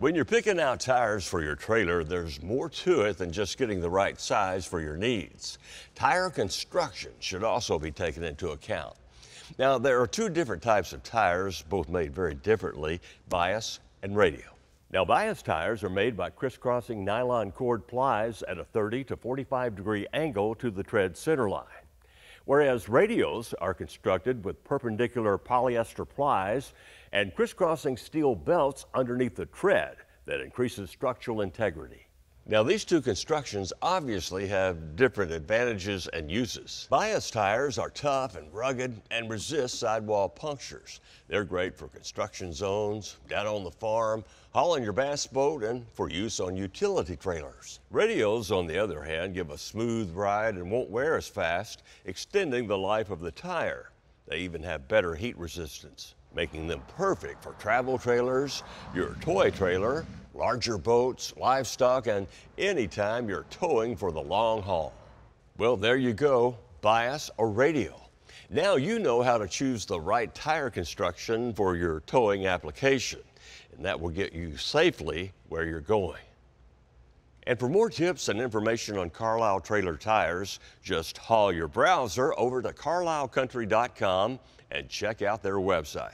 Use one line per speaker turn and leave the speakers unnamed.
When you're picking out tires for your trailer, there's more to it than just getting the right size for your needs. Tire construction should also be taken into account. Now, there are two different types of tires, both made very differently, bias and radial. Now, bias tires are made by crisscrossing nylon cord plies at a 30 to 45 degree angle to the tread center line. Whereas radials are constructed with perpendicular polyester plies and crisscrossing steel belts underneath the tread that increases structural integrity. Now these two constructions obviously have different advantages and uses. Bias tires are tough and rugged and resist sidewall punctures. They're great for construction zones, down on the farm, hauling your bass boat, and for use on utility trailers. Radials, on the other hand, give a smooth ride and won't wear as fast, extending the life of the tire. They even have better heat resistance making them perfect for travel trailers, your toy trailer, larger boats, livestock, and anytime you're towing for the long haul. Well, there you go, bias or radial. Now you know how to choose the right tire construction for your towing application, and that will get you safely where you're going. And for more tips and information on Carlisle trailer tires, just haul your browser over to carlislecountry.com and check out their website.